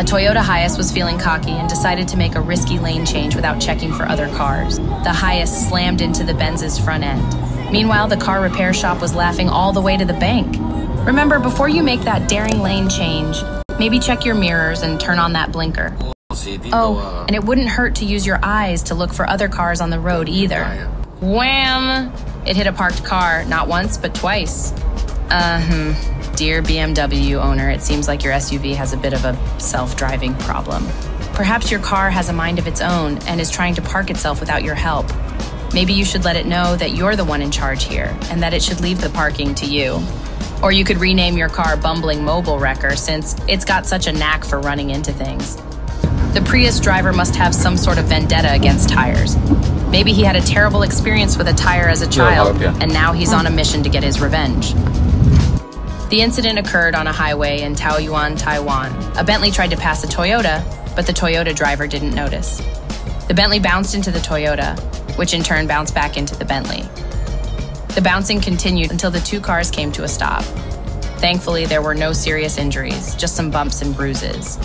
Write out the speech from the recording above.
A Toyota Hiace was feeling cocky and decided to make a risky lane change without checking for other cars. The Hiace slammed into the Benz's front end. Meanwhile, the car repair shop was laughing all the way to the bank. Remember, before you make that daring lane change, maybe check your mirrors and turn on that blinker. Oh, and it wouldn't hurt to use your eyes to look for other cars on the road either. Wham! It hit a parked car, not once, but twice. Hmm. Dear BMW owner, it seems like your SUV has a bit of a self driving problem. Perhaps your car has a mind of its own and is trying to park itself without your help. Maybe you should let it know that you're the one in charge here and that it should leave the parking to you. Or you could rename your car Bumbling Mobile Wrecker since it's got such a knack for running into things. The Prius driver must have some sort of vendetta against tires. Maybe he had a terrible experience with a tire as a child, and now he's on a mission to get his revenge. The incident occurred on a highway in Taoyuan, Taiwan. A Bentley tried to pass a Toyota, but the Toyota driver didn't notice. The Bentley bounced into the Toyota, which in turn bounced back into the Bentley. The bouncing continued until the two cars came to a stop. Thankfully, there were no serious injuries, just some bumps and bruises.